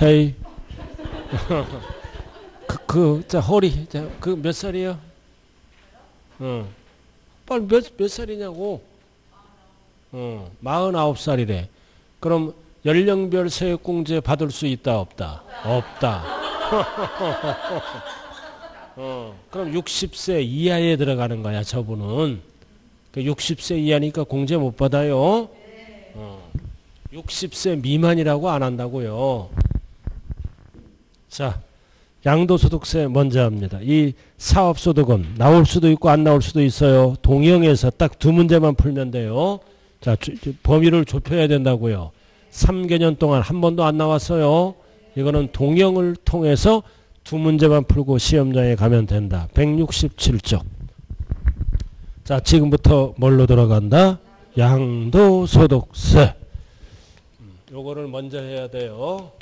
헤이. 그, 그, 자, 허리, 자, 그 몇 살이에요? 어. 빨리 몇, 몇 살이냐고? 어, 49살이래. 그럼 연령별 세액공제 받을 수 있다, 없다? 없다. 어, 그럼 60세 이하에 들어가는 거야, 저분은. 그 60세 이하니까 공제 못 받아요. 어, 60세 미만이라고 안 한다고요. 자, 양도소득세 먼저 합니다. 이 사업소득은 나올 수도 있고 안 나올 수도 있어요. 동영에서 딱 두 문제만 풀면 돼요. 자, 주, 범위를 좁혀야 된다고요. 3개년 동안 한 번도 안 나왔어요. 이거는 동영을 통해서 두 문제만 풀고 시험장에 가면 된다. 167쪽. 자, 지금부터 뭘로 들어간다? 양도소득세. 음, 요거를 먼저 해야 돼요.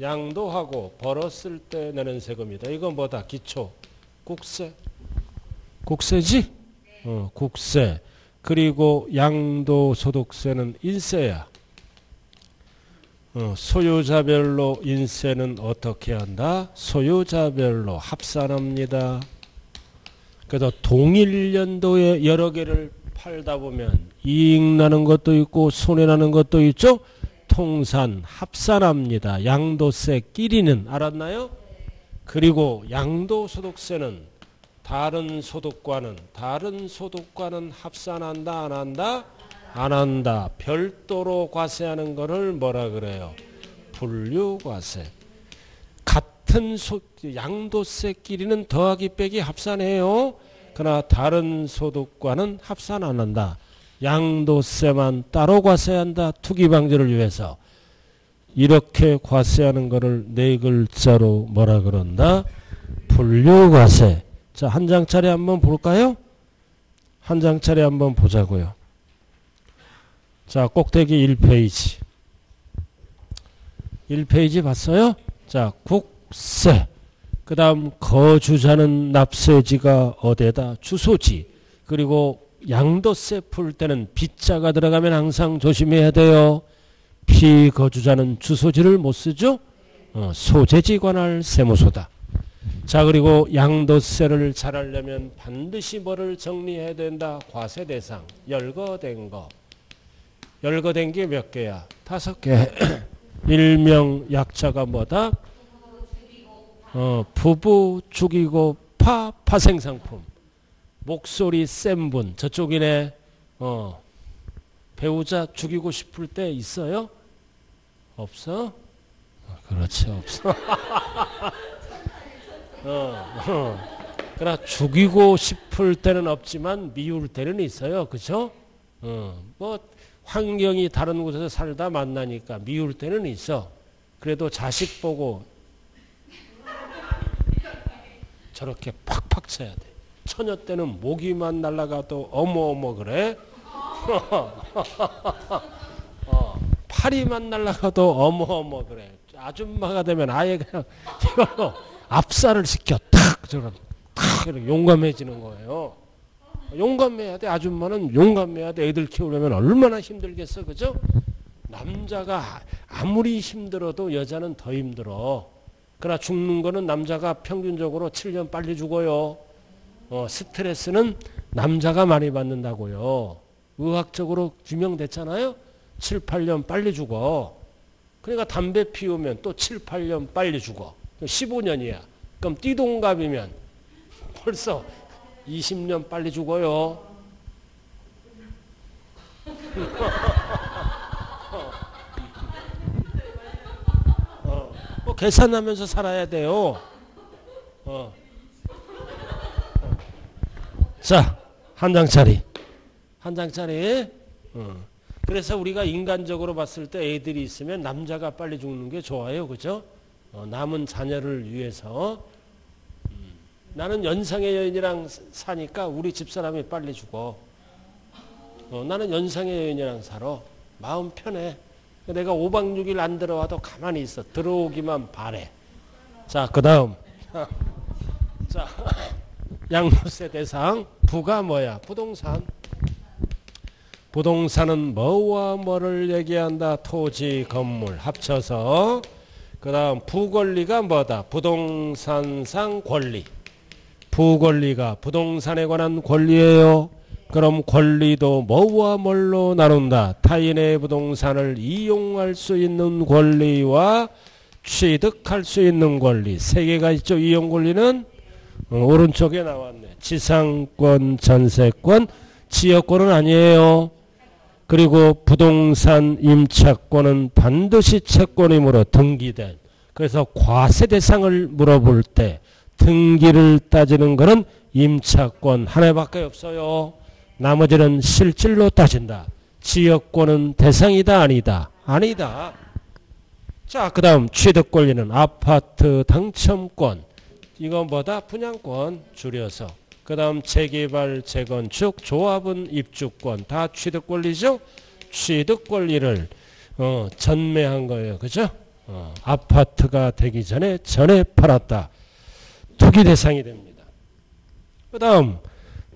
양도하고 벌었을 때 내는 세금이다. 이건 뭐다? 기초. 국세. 국세지? 어, 국세. 그리고 양도소득세는 인세야. 어, 소유자별로 인세는 어떻게 한다? 소유자별로 합산합니다. 그래서 동일 연도에 여러 개를 팔다 보면 이익 나는 것도 있고 손해 나는 것도 있죠. 통산 합산합니다. 양도세끼리는 알았나요? 그리고 양도소득세는 다른 소득과는 다른 소득과는 합산한다 안 한다? 안 한다. 별도로 과세하는 것을 뭐라 그래요? 분류과세. 같은 소, 양도세끼리는 더하기 빼기 합산해요. 그러나 다른 소득과는 합산 안 한다. 양도세만 따로 과세한다. 투기 방지를 위해서. 이렇게 과세하는 것을 네 글자로 뭐라 그런다? 분류과세. 자, 한 장짜리 한번 볼까요? 한 장짜리 한번 보자고요. 자, 꼭대기 1페이지. 1페이지 봤어요? 자, 국세. 그 다음 거주자는 납세지가 어디다? 주소지. 그리고 양도세 풀 때는 빗자가 들어가면 항상 조심해야 돼요. 피거주자는 주소지를 못 쓰죠? 어, 소재지 관할 세무소다. 자 그리고 양도세를 잘 하려면 반드시 뭐를 정리해야 된다. 과세 대상. 열거된 거. 열거된 게 몇 개야? 다섯 개. 일명 약자가 뭐다? 어, 부부 죽이고 파 파생상품. 목소리 센 분. 저쪽이네. 어, 배우자 죽이고 싶을 때 있어요? 없어? 어, 그렇지 없어. 어, 어. 그러나 죽이고 싶을 때는 없지만 미울 때는 있어요. 그죠? 어, 뭐 환경이 다른 곳에서 살다 만나니까 미울 때는 있어. 그래도 자식 보고 저렇게 팍팍 쳐야 돼. 처녀 때는 모기만 날라가도 어머어머 그래. 어, 파리만 날라가도 어머어머 그래. 아줌마가 되면 아예 그냥 이걸로 압살을 시켜 탁 저런 탁 이렇게 용감해지는 거예요. 용감해야 돼. 아줌마는 용감해야 돼. 애들 키우려면 얼마나 힘들겠어. 그죠? 남자가 아무리 힘들어도 여자는 더 힘들어. 그러나 죽는 거는 남자가 평균적으로 7년 빨리 죽어요. 어, 스트레스는 남자가 많이 받는다고요. 의학적으로 규명됐잖아요. 7, 8년 빨리 죽어. 그러니까 담배 피우면 또 7, 8년 빨리 죽어. 15년이야. 그럼 띠동갑이면 벌써 20년 빨리 죽어요. 어, 뭐 계산하면서 살아야 돼요. 어. 자, 한 장짜리. 한 장짜리. 어. 그래서 우리가 인간적으로 봤을 때 애들이 있으면 남자가 빨리 죽는 게 좋아요. 그죠? 어, 남은 자녀를 위해서. 음. 나는 연상의 여인이랑 사니까 우리 집사람이 빨리 죽어. 어, 나는 연상의 여인이랑 살아. 마음 편해. 내가 5박 6일 안 들어와도 가만히 있어. 들어오기만 바래. 자, 그 다음. 자, 양도세 대상. 부가 뭐야? 부동산. 부동산은 뭐와 뭐를 얘기한다? 토지, 건물 합쳐서 그 다음 부권리가 뭐다? 부동산상 권리. 부권리가 부동산에 관한 권리예요. 그럼 권리도 뭐와 뭘로 나눈다? 타인의 부동산을 이용할 수 있는 권리와 취득할 수 있는 권리. 세 개가 있죠. 이용 권리는 어, 오른쪽에 나왔네. 지상권, 전세권, 지역권은 아니에요. 그리고 부동산 임차권은 반드시 채권이므로 등기된. 그래서 과세 대상을 물어볼 때 등기를 따지는 것은 임차권 하나밖에 없어요. 나머지는 실질로 따진다. 지역권은 대상이다 아니다. 아니다. 자, 그 다음 취득 권리는 아파트 당첨권. 이건 뭐다? 분양권 줄여서. 그 다음 재개발, 재건축, 조합은 입주권. 다 취득 권리죠? 취득 권리를 어, 전매한 거예요. 그죠? 어, 아파트가 되기 전에 전에 팔았다. 투기 대상이 됩니다. 그 다음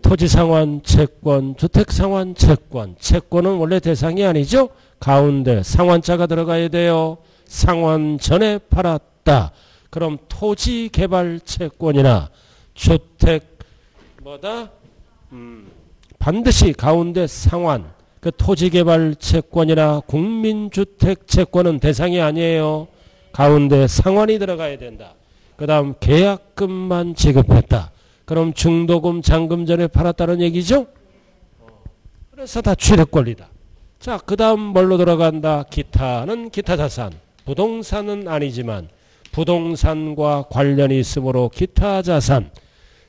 토지상환 채권, 주택상환 채권. 채권은 원래 대상이 아니죠. 가운데 상환자가 들어가야 돼요. 상환 전에 팔았다. 그럼 토지 개발 채권이나 주택 뭐다? 음, 반드시 가운데 상환. 그 토지 개발 채권이나 국민주택 채권은 대상이 아니에요. 가운데 상환이 들어가야 된다. 그 다음 계약금만 지급했다. 그럼 중도금 잔금 전에 팔았다는 얘기죠? 그래서 다 취득 권리다. 자, 그 다음 뭘로 들어간다? 기타는 기타 자산. 부동산은 아니지만 부동산과 관련이 있으므로 기타 자산.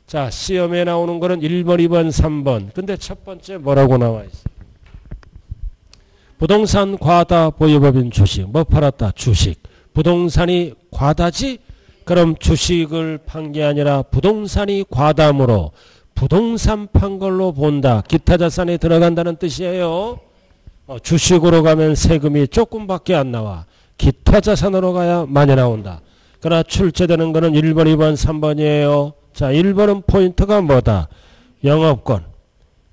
자, 시험에 나오는 거는 1번, 2번, 3번. 근데 첫 번째 뭐라고 나와 있어? 부동산 과다 보유법인 주식. 뭐 팔았다? 주식. 부동산이 과다지? 그럼 주식을 판 게 아니라 부동산이 과담으로 부동산 판 걸로 본다. 기타 자산에 들어간다는 뜻이에요. 어, 주식으로 가면 세금이 조금밖에 안 나와. 기타 자산으로 가야 많이 나온다. 그러나 출제되는 거는 1번, 2번, 3번이에요. 자, 1번은 포인트가 뭐다? 영업권.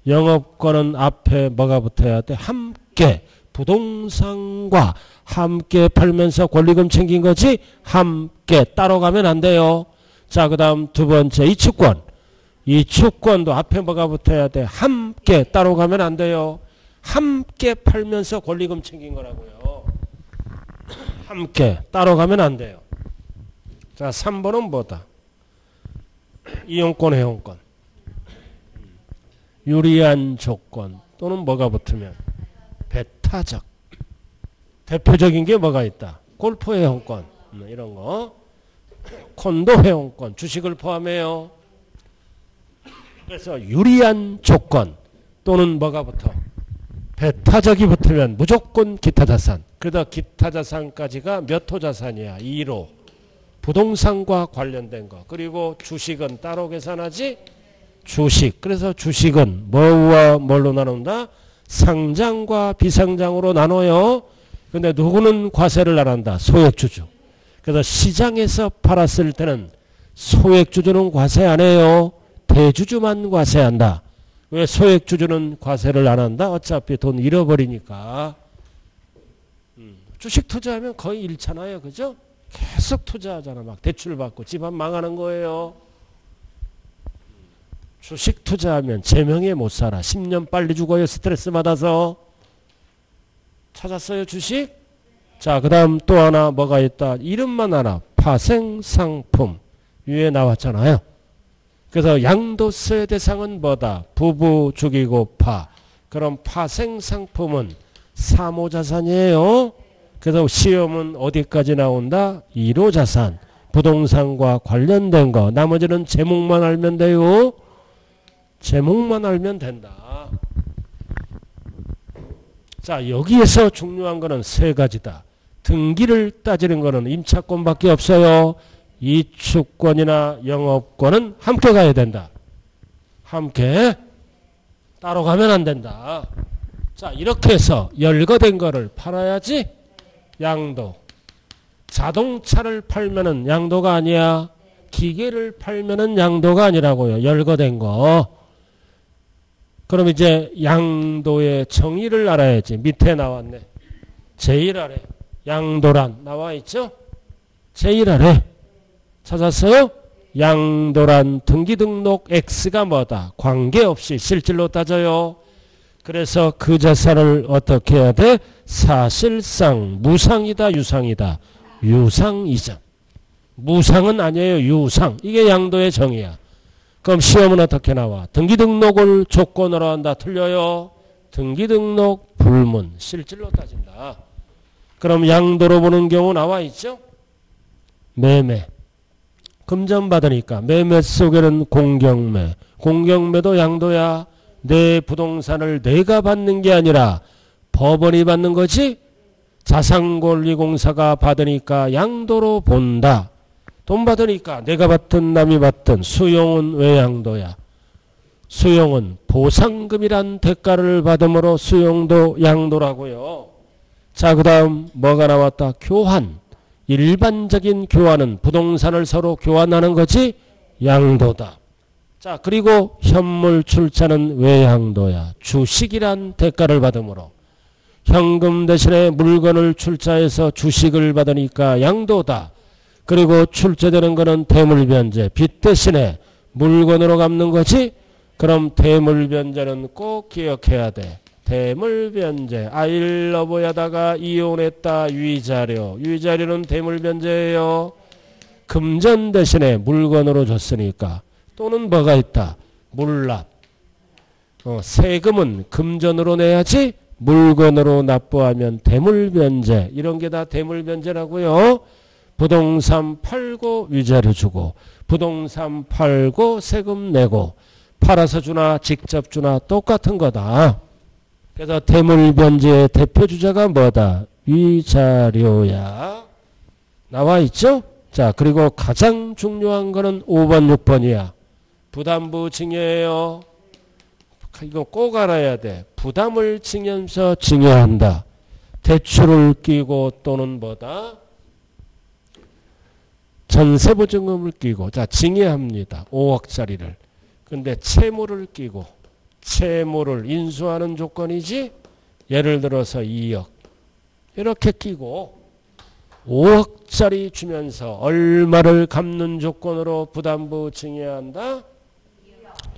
영업권은 앞에 뭐가 붙어야 돼? 함께 부동산과 함께 팔면서 권리금 챙긴 거지 함께 따로 가면 안 돼요. 자, 그 다음 두 번째 이축권. 이축권도 앞에 뭐가 붙어야 돼? 함께 따로 가면 안 돼요. 함께 팔면서 권리금 챙긴 거라고요. 함께 따로 가면 안 돼요. 자, 3번은 뭐다? 이용권, 회원권. 유리한 조건 또는 뭐가 붙으면 배타적. 대표적인 게 뭐가 있다? 골프 회원권 음, 이런 거. 콘도 회원권 주식을 포함해요. 그래서 유리한 조건 또는 뭐가 붙어? 배타적이 붙으면 무조건 기타 자산. 그러다 기타 자산까지가 몇 호 자산이야? 2로. 부동산과 관련된 거. 그리고 주식은 따로 계산하지? 주식. 그래서 주식은 뭐와 뭘로 나눈다? 상장과 비상장으로 나눠요. 근데 누구는 과세를 안 한다. 소액주주. 그래서 시장에서 팔았을 때는 소액주주는 과세 안 해요. 대주주만 과세한다. 왜 소액주주는 과세를 안 한다? 어차피 돈 잃어버리니까. 음, 주식 투자하면 거의 잃잖아요. 그죠? 계속 투자하잖아. 막 대출 받고 집안 망하는 거예요. 주식 투자하면 제명에 못 살아. 10년 빨리 죽어요. 스트레스 받아서. 찾았어요 주식? 자, 그 다음 또 하나 뭐가 있다. 이름만 하나. 파생상품. 위에 나왔잖아요. 그래서 양도세 대상은 뭐다? 부부 죽이고 파. 그럼 파생상품은 사모자산이에요. 그래서 시험은 어디까지 나온다? 1호 자산. 부동산과 관련된 거. 나머지는 제목만 알면 돼요. 제목만 알면 된다. 자, 여기에서 중요한 거는 세 가지다. 등기를 따지는 거는 임차권밖에 없어요. 이축권이나 영업권은 함께 가야 된다. 함께 따로 가면 안 된다. 자, 이렇게 해서 열거된 거를 팔아야지 양도. 자동차를 팔면은 양도가 아니야. 기계를 팔면은 양도가 아니라고요. 열거된 거. 그럼 이제 양도의 정의를 알아야지. 밑에 나왔네. 제일 아래 양도란 나와 있죠? 제일 아래 찾았어요? 양도란 등기등록 X가 뭐다? 관계없이 실질로 따져요. 그래서 그 자산을 어떻게 해야 돼? 사실상 무상이다 유상이다. 유상이자. 무상은 아니에요. 유상. 이게 양도의 정의야. 그럼 시험은 어떻게 나와? 등기 등록을 조건으로 한다. 틀려요. 등기 등록 불문. 실질로 따진다. 그럼 양도로 보는 경우 나와 있죠? 매매. 금전 받으니까 매매 속에는 공경매. 공경매도 양도야. 내 부동산을 내가 받는 게 아니라 법원이 받는 거지? 자산권리공사가 받으니까 양도로 본다. 돈 받으니까 내가 받든 남이 받든 수용은 왜 양도야? 수용은 보상금이란 대가를 받음으로 수용도 양도라고요. 자, 그 다음 뭐가 나왔다? 교환. 일반적인 교환은 부동산을 서로 교환하는 거지 양도다. 자, 그리고 현물 출자는 왜 양도야? 주식이란 대가를 받음으로. 현금 대신에 물건을 출자해서 주식을 받으니까 양도다. 그리고 출제되는 것은 대물변제. 빚 대신에 물건으로 갚는 거지? 그럼 대물변제는 꼭 기억해야 돼. 대물변제. 아일러보야다가 이혼했다. 위자료. 위자료는 대물변제예요. 금전 대신에 물건으로 줬으니까. 또는 뭐가 있다. 물납. 어, 세금은 금전으로 내야지 물건으로 납부하면 대물변제. 이런 게 다 대물변제라고요. 부동산 팔고 위자료 주고 부동산 팔고 세금 내고 팔아서 주나 직접 주나 똑같은 거다. 그래서 대물변제의 대표 주자가 뭐다? 위자료야. 나와 있죠? 자, 그리고 가장 중요한 거는 5번, 6번이야. 부담부 징여예요. 이거 꼭 알아야 돼. 부담을 징여면서 징여한다. 대출을 끼고 또는 뭐다? 전세보증금을 끼고 자 징여합니다. 5억짜리를. 근데 채무를 끼고 채무를 인수하는 조건이지 예를 들어서 2억 이렇게 끼고 5억짜리 주면서 얼마를 갚는 조건으로 부담부 징여한다?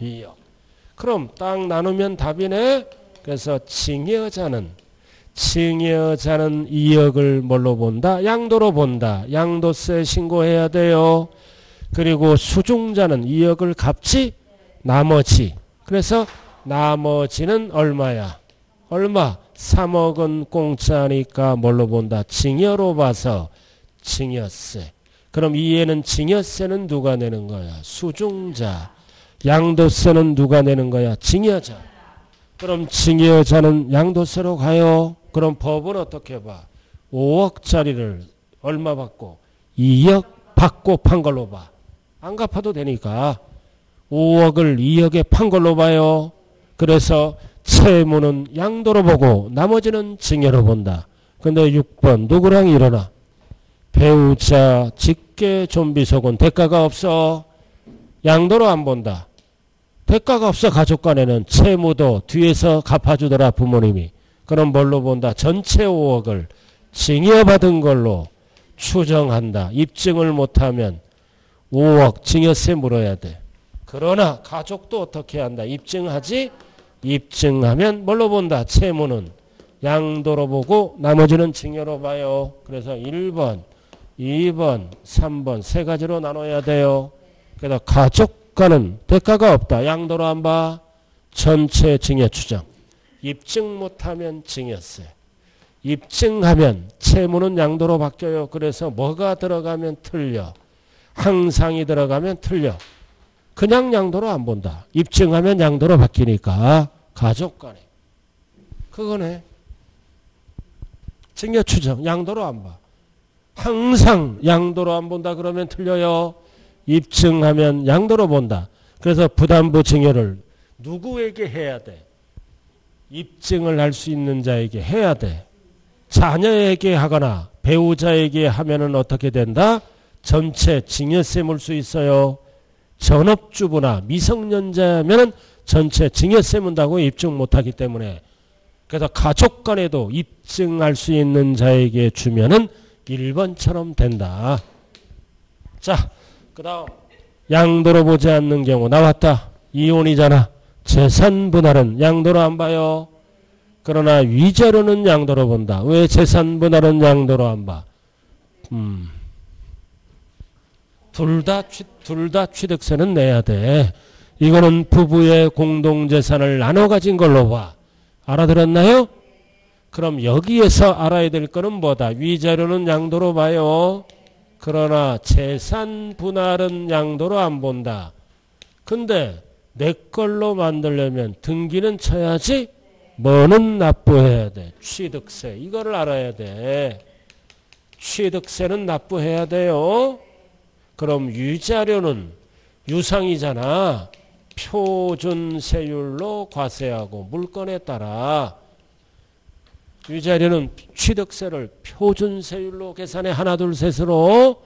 2억. 그럼 딱 나누면 답이네. 그래서 징여자는 징여자는 2억을 뭘로 본다? 양도로 본다. 양도세 신고해야 돼요. 그리고 수중자는 2억을 갚지 나머지. 그래서 나머지는 얼마야? 얼마? 3억은 공짜니까 뭘로 본다? 징여로 봐서 징여세. 그럼 이에는 징여세는 누가 내는 거야? 수중자. 양도세는 누가 내는 거야? 징여자. 그럼 징여자는 양도세로 가요. 그럼 법은 어떻게 봐? 5억짜리를 얼마 받고 2억 받고 판 걸로 봐. 안 갚아도 되니까 5억을 2억에 판 걸로 봐요. 그래서 채무는 양도로 보고 나머지는 징여로 본다. 근데 6번 누구랑 일어나? 배우자 직계 좀비 속은 대가가 없어. 양도로 안 본다. 대가가 없어 가족 간에는 채무도 뒤에서 갚아주더라 부모님이. 그럼 뭘로 본다? 전체 5억을 징여받은 걸로 추정한다. 입증을 못하면 5억 징여세 물어야 돼. 그러나 가족도 어떻게 한다? 입증하지? 입증하면 뭘로 본다? 채무는 양도로 보고 나머지는 징여로 봐요. 그래서 1번, 2번, 3번 세 가지로 나눠야 돼요. 그래서 가족 과는 대가가 없다. 양도로 안 봐. 전체 징여 추정. 입증 못하면 징여세. 입증하면 채무는 양도로 바뀌어요. 그래서 뭐가 들어가면 틀려. 항상이 들어가면 틀려. 그냥 양도로 안 본다. 입증하면 양도로 바뀌니까 가족 간에. 그거네. 징여 추정 양도로 안 봐. 항상 양도로 안 본다 그러면 틀려요. 입증하면 양도로 본다. 그래서 부담부 징여를 누구에게 해야 돼? 입증을 할 수 있는 자에게 해야 돼. 자녀에게 하거나 배우자에게 하면은 어떻게 된다? 전체 징여세 물수 있어요. 전업주부나 미성년자면은 전체 징여세 문다고 입증 못하기 때문에 그래서 가족 간에도 입증할 수 있는 자에게 주면은 1번처럼 된다. 자, 그 다음. 양도로 보지 않는 경우 나왔다. 이혼이잖아. 재산 분할은 양도로 안 봐요. 그러나 위자료는 양도로 본다. 왜 재산 분할은 양도로 안 봐? 음. 둘다 둘다 취득세는 내야 돼. 이거는 부부의 공동 재산을 나눠 가진 걸로 봐. 알아들었나요? 그럼 여기에서 알아야 될 거는 뭐다? 위자료는 양도로 봐요. 그러나 재산 분할은 양도로 안 본다. 근데 내 걸로 만들려면 등기는 쳐야지 뭐는 납부해야 돼. 취득세. 이거를 알아야 돼. 취득세는 납부해야 돼요. 그럼 유자료는 유상이잖아. 표준 세율로 과세하고 물건에 따라 유자료는 취득세를 표준 세율로 계산해 하나 둘 셋으로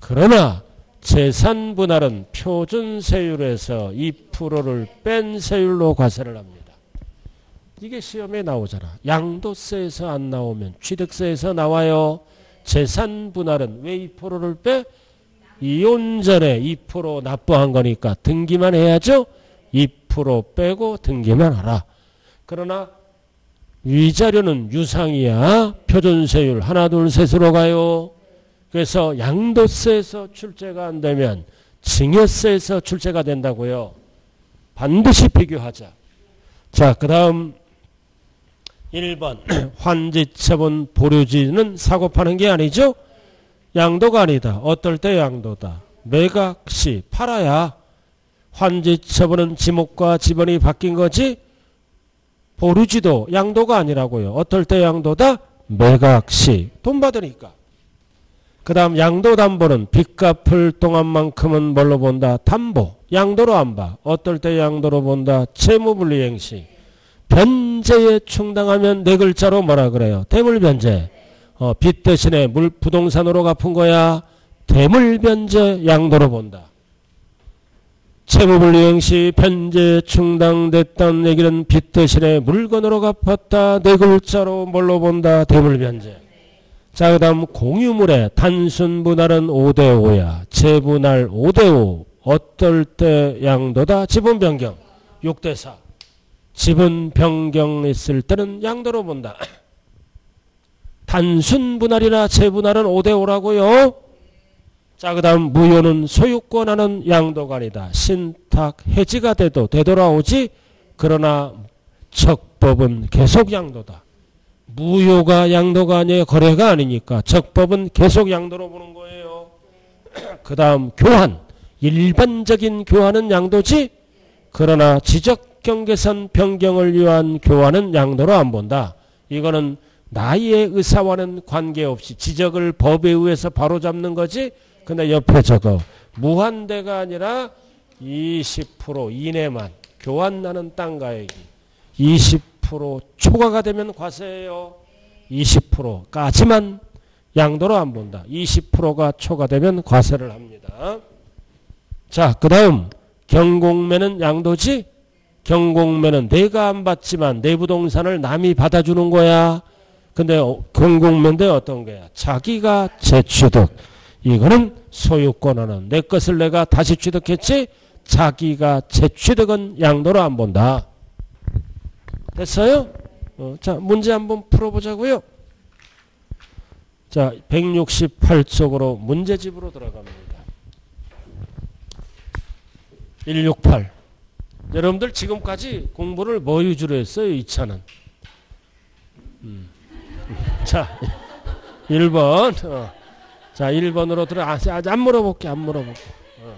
그러나 재산 분할은 표준 세율에서 2%를 뺀 세율로 과세를 합니다. 이게 시험에 나오잖아. 양도세에서 안 나오면 취득세에서 나와요. 재산 분할은 왜 2%를 빼? 이혼 전에 2% 납부한 거니까 등기만 해야죠. 2% 빼고 등기만 하라. 그러나 위자료는 유상이야. 표준세율 하나 둘 셋으로 가요. 그래서 양도세에서 출제가 안 되면 증여세에서 출제가 된다고요. 반드시 비교하자. 자, 그 다음 1번 환지 처분 보류지는 사고 파는 게 아니죠. 양도가 아니다. 어떨 때 양도다. 매각 시 팔아야 환지 처분은 지목과 지번이 바뀐 거지 보류지도 양도가 아니라고요. 어떨 때 양도다? 매각시 돈 받으니까. 그 다음 양도담보는 빚 갚을 동안만큼은 뭘로 본다? 담보. 양도로 안 봐. 어떨 때 양도로 본다? 채무분리행시. 변제에 충당하면 네 글자로 뭐라 그래요? 대물변제. 어, 빚 대신에 물 부동산으로 갚은 거야. 대물변제 양도로 본다. 채무분리행 시 변제 충당됐던 얘기는 빚 대신에 물건으로 갚았다. 네 글자로 뭘로 본다. 대물변제. 자, 그 다음 공유물의 단순 분할은 5대5야. 재분할 5대5. 어떨 때 양도다? 지분 변경. 6대4. 지분 변경했을 때는 양도로 본다. 단순 분할이나 재분할은 5대5라고요. 자, 그 다음 무효는 소유권하는 양도관이다. 신탁 해지가 돼도 되돌아오지. 그러나 적법은 계속 양도다. 무효가 양도가 아니에요. 거래가 아니니까. 적법은 계속 양도로 보는 거예요. 그 다음 교환. 일반적인 교환은 양도지. 그러나 지적 경계선 변경을 위한 교환은 양도로 안 본다. 이거는 나의 의사와는 관계없이 지적을 법에 의해서 바로잡는 거지. 근데 옆에 적어. 무한대가 아니라 20% 이내만 교환나는 땅가액이 20% 초과가 되면 과세예요. 20%까지만 양도로 안 본다. 20%가 초과되면 과세를 합니다. 자, 그 다음 경공매는 양도지? 경공매는 내가 안 받지만 내 부동산을 남이 받아주는 거야. 근데 공공면대 어떤 거야? 자기가 재취득. 이거는 소유권은 내 것을 내가 다시 취득했지 자기가 재취득은 양도로 안 본다. 됐어요? 어, 자 문제 한번 풀어보자고요. 자 168쪽으로 문제집으로 들어갑니다. 168 여러분들 지금까지 공부를 뭐 위주로 했어요? 2차는 음. 자, 1번. 어. 자, 1번으로 들어. 아, 안 물어볼게, 안 물어볼게. 어.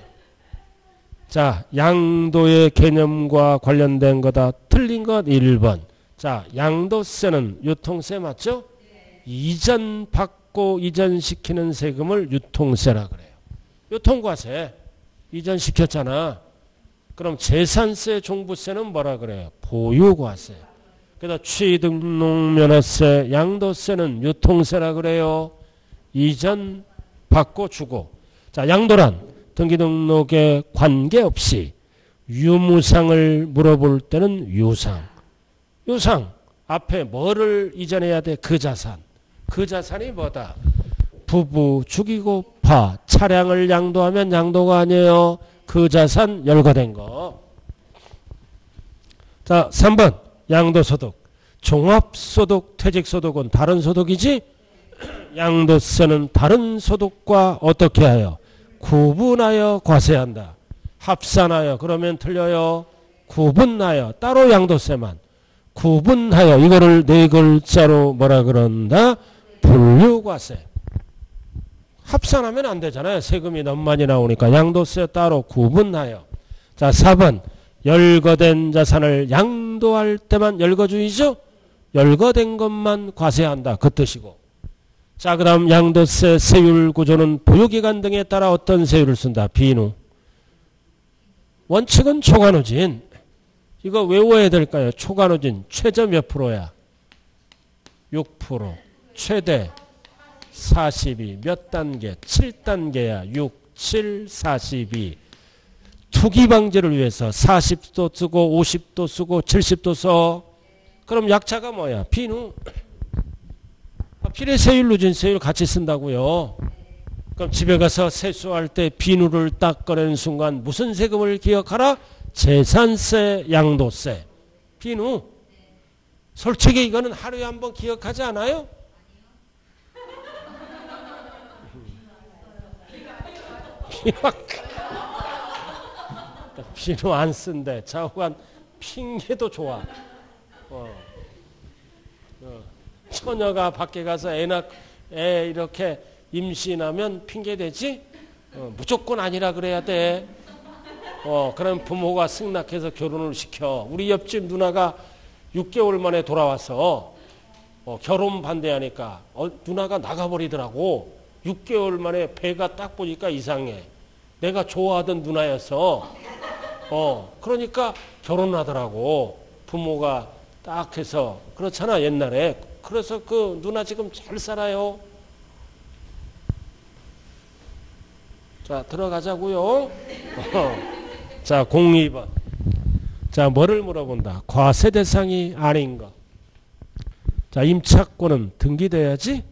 자, 양도의 개념과 관련된 거다. 틀린 것 1번. 자, 양도세는 유통세 맞죠? 이전 받고 이전시키는 세금을 유통세라 그래요. 유통과세. 이전시켰잖아. 그럼 재산세, 종부세는 뭐라 그래요? 보유과세. 그래서 취등록면허세, 양도세는 유통세라 그래요. 이전 받고 주고. 자, 양도란 등기등록에 관계없이 유무상을 물어볼 때는 유상. 유상. 앞에 뭐를 이전해야 돼? 그 자산. 그 자산이 뭐다? 부부 죽이고 주파 차량을 양도하면 양도가 아니에요. 그 자산 열거된 거. 자, 3번 양도소득. 종합소득, 퇴직소득은 다른 소득이지 양도세는 다른 소득과 어떻게 하여 구분하여 과세한다. 합산하여 그러면 틀려요. 구분하여 따로 양도세만 구분하여 이거를 네 글자로 뭐라 그런다? 분류과세. 합산하면 안 되잖아요. 세금이 너무 많이 나오니까 양도세 따로 구분하여. 자, 4번 열거된 자산을 양도할 때만 열거주의죠. 열거된 것만 과세한다. 그 뜻이고. 자, 그 다음 양도세 세율 구조는 보유기간 등에 따라 어떤 세율을 쓴다. 비누. 원칙은 초과누진. 이거 외워야 될까요? 초과누진 최저 몇 프로야? 6%. 최대 42. 몇 단계? 7단계야. 6, 7, 42. 투기 방지를 위해서 40도 쓰고 50도 쓰고 70도 써. 그럼 약자가 뭐야? 비누. 필의 세율, 누진 세율 같이 쓴다고요. 그럼 집에 가서 세수할 때 비누를 딱 꺼내는 순간 무슨 세금을 기억하라? 재산세, 양도세. 비누. 솔직히 이거는 하루에 한 번 기억하지 않아요? 비누 안 쓴대. 좌우간 핑계도 좋아. 어. 어. 처녀가 밖에 가서 애, 낳, 애 이렇게 임신하면 핑계 대지? 어, 무조건 아니라 그래야 돼. 어, 그럼 부모가 승낙해서 결혼을 시켜. 우리 옆집 누나가 6개월 만에 돌아와서 어, 결혼 반대하니까 어, 누나가 나가버리더라고. 6개월 만에 배가 딱 보니까 이상해. 내가 좋아하던 누나여서 어, 그러니까 결혼하더라고. 부모가 딱 해서 그렇잖아 옛날에. 그래서 그 누나 지금 잘 살아요. 자 들어가자고요. 어. 자 02번. 자 뭐를 물어본다. 과세 대상이 아닌 것. 자 임차권은 등기돼야지.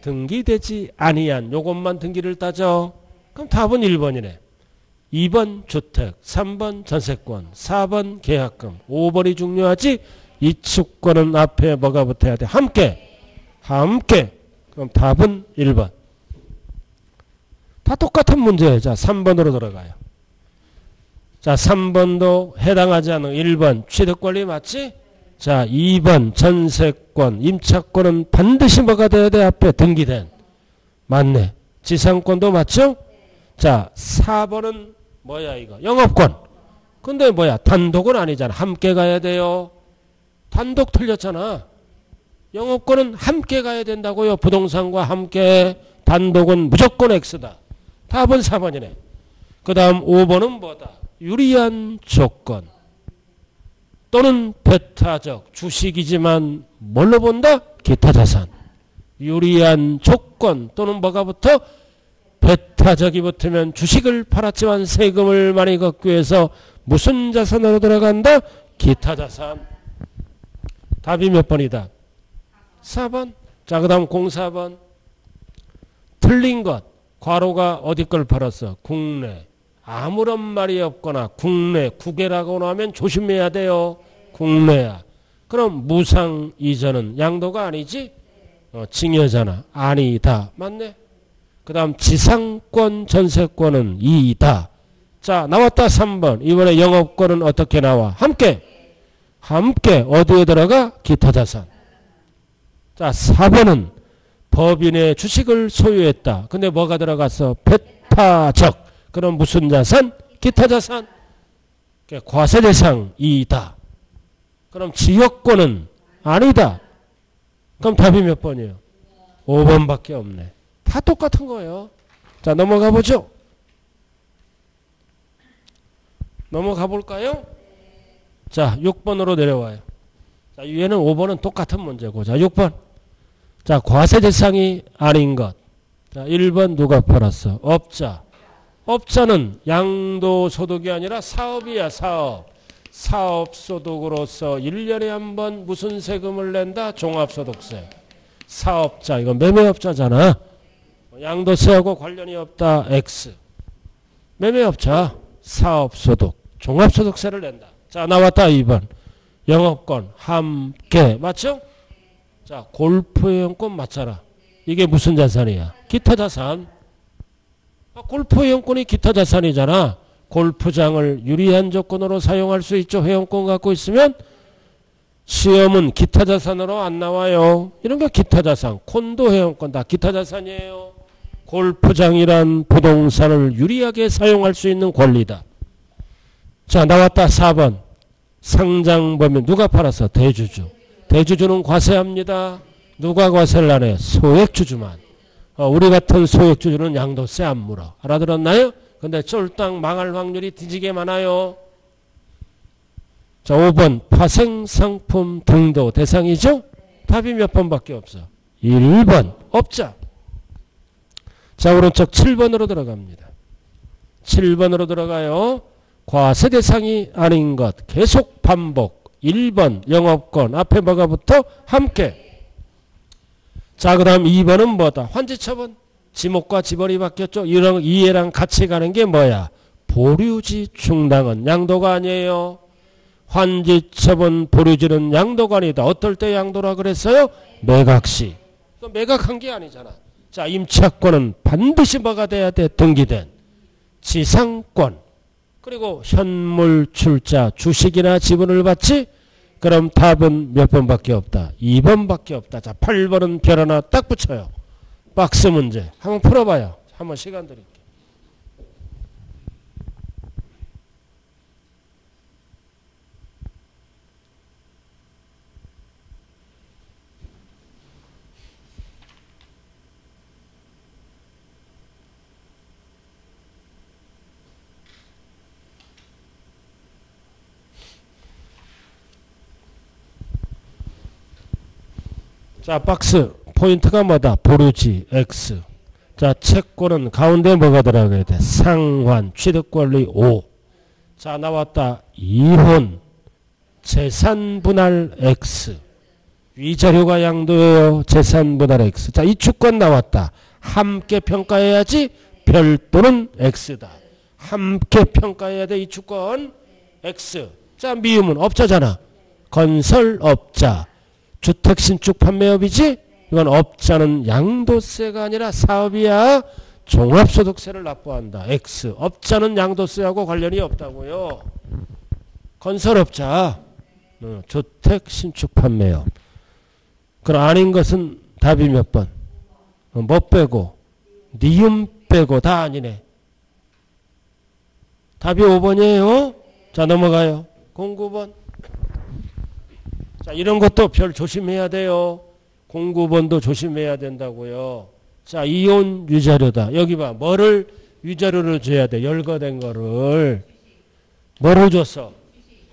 등기되지 아니한 요것만 등기를 따져. 그럼 답은 1번이네. 2번 주택, 3번 전세권, 4번 계약금, 5번이 중요하지. 이 축권은 앞에 뭐가 붙어야 돼? 함께. 함께. 그럼 답은 1번. 다 똑같은 문제예요. 자, 3번으로 들어가요. 자, 3번도 해당하지 않은 1번 취득권리 맞지? 자, 2번 전세권, 임차권은 반드시 뭐가 돼야 돼? 앞에 등기된. 맞네. 지상권도 맞죠? 자, 4번은 뭐야 이거? 영업권. 근데 뭐야? 단독은 아니잖아. 함께 가야 돼요. 단독 틀렸잖아. 영업권은 함께 가야 된다고요. 부동산과 함께. 단독은 무조건 X다. 답은 4번이네. 그 다음 5번은 뭐다? 유리한 조건. 또는 배타적 주식이지만 뭘로 본다? 기타 자산. 유리한 조건 또는 뭐가 붙어? 배타적이 붙으면 주식을 팔았지만 세금을 많이 걷기 위해서 무슨 자산으로 들어간다? 기타 자산. 답이 몇 번이다? 4번. 자, 그 다음 04번. 틀린 것. 과로가 어디 걸 팔았어? 국내. 아무런 말이 없거나 국내, 국외라고 나오면 조심해야 돼요. 국내야. 그럼 무상 이전은 양도가 아니지? 어, 징여잖아. 아니다. 맞네? 그 다음 지상권, 전세권은 이다. 자, 나왔다 3번. 이번에 영업권은 어떻게 나와? 함께. 함께 어디에 들어가? 기타 자산. 자, 4번은 법인의 주식을 소유했다. 근데 뭐가 들어갔어? 배타적. 그럼 무슨 자산? 기타 자산. 과세 대상이다. 그럼 지역권은 아니다. 그럼 답이 몇 번이에요? 5번밖에 없네. 다 똑같은 거예요. 자, 넘어가 보죠. 넘어가 볼까요? 자, 6번으로 내려와요. 자, 위에는 5번은 똑같은 문제고. 자, 6번. 자, 과세 대상이 아닌 것. 자, 1번 누가 팔았어? 업자. 업자는 양도소득이 아니라 사업이야, 사업. 사업소득으로서 1년에 한 번 무슨 세금을 낸다? 종합소득세. 사업자, 이거 매매업자잖아. 양도세하고 관련이 없다. X. 매매업자, 사업소득, 종합소득세를 낸다. 자, 나왔다. 2번. 영업권, 함께. 맞죠? 자, 골프이용권 맞잖아. 이게 무슨 자산이야? 기타 자산. 아, 골프이용권이 기타 자산이잖아. 골프장을 유리한 조건으로 사용할 수 있죠. 회원권 갖고 있으면 시험은 기타 자산으로 안 나와요. 이런 게 기타 자산. 콘도 회원권 다 기타 자산이에요. 골프장이란 부동산을 유리하게 사용할 수 있는 권리다. 자 나왔다 4번. 상장 보면 누가 팔아서 대주주. 대주주는 과세합니다. 누가 과세를 안 해요? 소액주주만. 어, 우리 같은 소액주주는 양도세 안 물어. 알아들었나요? 근데 쫄딱 망할 확률이 뒤지게 많아요. 자, 5번 파생상품 등도 대상이죠? 답이 몇 번밖에 없어. 1번 업자. 자, 오른쪽 7번으로 들어갑니다. 7번으로 들어가요. 과세 대상이 아닌 것 계속 반복. 1번 영업권 앞에 뭐가 붙어? 함께. 자, 그 다음 2번은 뭐다? 환지처분. 지목과 지번이 바뀌었죠. 이랑 이해랑 같이 가는 게 뭐야? 보류지 충당은 양도가 아니에요. 환지처분 보류지는 양도가 아니다. 어떨 때 양도라 그랬어요? 매각시. 매각한 게 아니잖아. 자, 임차권은 반드시 뭐가 돼야 돼? 등기된 지상권. 그리고 현물 출자 주식이나 지분을 받지? 그럼 답은 몇 번밖에 없다. 2번밖에 없다. 자, 8번은 별 하나 딱 붙여요. 박스 문제. 한번 풀어봐요. 한번 시간 드릴게요. 자, 박스 포인트가 뭐다? 보루지 X. 자, 채권은 가운데 뭐가 들어가야 돼? 상환, 취득권리 5. 자, 나왔다. 이혼, 재산분할 X. 위자료가 양도예요. 재산분할 X. 자, 이 주권 나왔다. 함께 평가해야지 별도는 X다. 함께 평가해야 돼. 이 주권 X. 자, 미음은 업자잖아. 건설업자. 주택신축 판매업이지? 이건 업자는 양도세가 아니라 사업이야. 종합소득세를 납부한다. X. 업자는 양도세하고 관련이 없다고요. 건설업자. 어, 주택 신축 판매업. 그럼 아닌 것은 답이 몇 번? 어, 뭐 빼고? 니음 빼고 다 아니네. 답이 5번이에요. 자 넘어가요. 09번. 자, 이런 것도 별 조심해야 돼요. 공구번도 조심해야 된다고요. 자, 이온 유자료다. 여기 봐. 뭐를 유자료로 줘야 돼? 열거된 거를. 뭐를 줬어?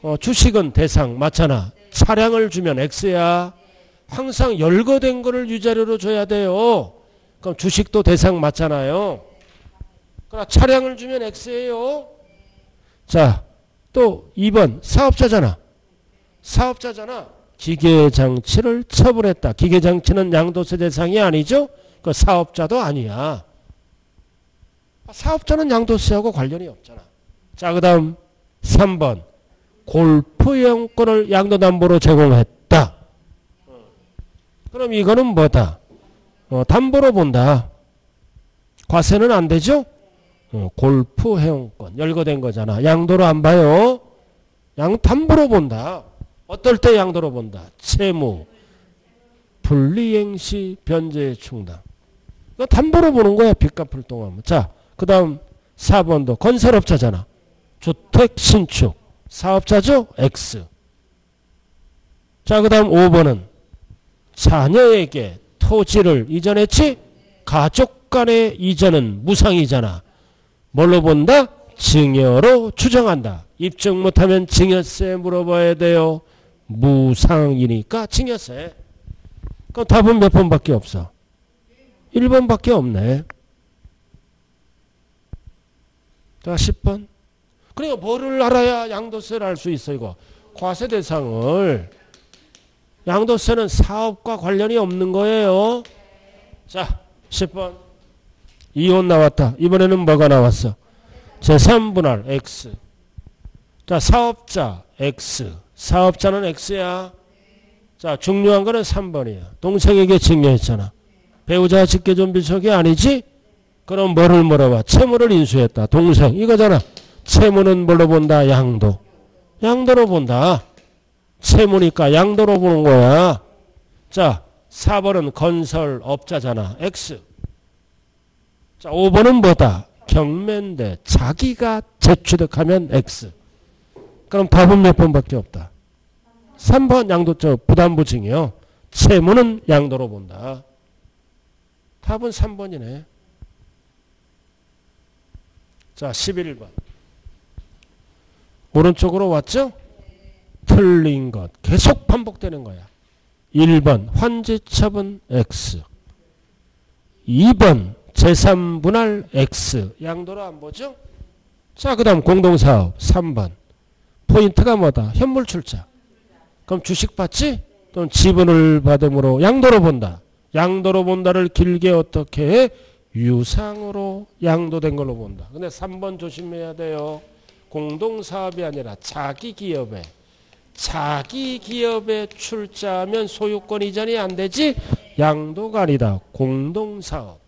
어, 주식은 대상 맞잖아. 차량을 주면 X야. 항상 열거된 거를 유자료로 줘야 돼요. 그럼 주식도 대상 맞잖아요. 그러나 차량을 주면 X예요. 자, 또 2번 사업자잖아. 사업자잖아. 기계장치를 처분했다. 기계장치는 양도세 대상이 아니죠? 그 사업자도 아니야. 사업자는 양도세하고 관련이 없잖아. 자, 그 다음 3번. 골프영권을 양도담보로 제공했다. 그럼 이거는 뭐다? 어, 담보로 본다. 과세는 안 되죠? 어, 골프 회원권 열거된 거잖아. 양도로 안 봐요. 양 담보로 본다. 어떨 때 양도로 본다. 채무, 불리행시, 변제 충당. 이거 담보로 보는 거야. 빚 갚을 동안. 자, 그 다음 4번도 건설업자잖아. 주택 신축. 사업자죠? X. 자, 그 다음 5번은 자녀에게 토지를 이전했지? 가족 간의 이전은 무상이잖아. 뭘로 본다? 증여로 추정한다. 입증 못하면 증여세 물어봐야 돼요. 무상이니까 징여세. 그럼 답은 몇 번밖에 없어? 1번밖에 없네. 자, 10번. 그러니까 뭐를 알아야 양도세를 알 수 있어, 이거. 과세 대상을. 양도세는 사업과 관련이 없는 거예요. 자, 10번. 2온 나왔다. 이번에는 뭐가 나왔어? 제3분할 X. 자, 사업자 X. 사업자는 X야. 자, 중요한 거는 3번이야. 동생에게 증여했잖아. 배우자 직계존 비속이 아니지? 그럼 뭐를 물어봐? 채무를 인수했다. 동생. 이거잖아. 채무는 뭘로 본다? 양도. 양도로 본다. 채무니까 양도로 보는 거야. 자, 4번은 건설업자잖아. X. 자, 5번은 뭐다? 경매인데 자기가 재취득하면 X. 그럼 답은 몇 번밖에 없다. 3번 양도적 부담부증이요. 채무는 양도로 본다. 답은 3번이네. 자, 11번. 오른쪽으로 왔죠? 틀린 것. 계속 반복되는 거야. 1번 환지처분 X. 2번 제3분할 X. 양도로 안 보죠? 자, 그 다음 공동사업 3번. 포인트가 뭐다? 현물 출자. 그럼 주식 받지? 또는 지분을 받음으로 양도로 본다. 양도로 본다를 길게 어떻게 해? 유상으로 양도된 걸로 본다. 근데 3번 조심해야 돼요. 공동사업이 아니라 자기 기업에 자기 기업에 출자하면 소유권 이전이 안 되지 양도가 아니다. 공동사업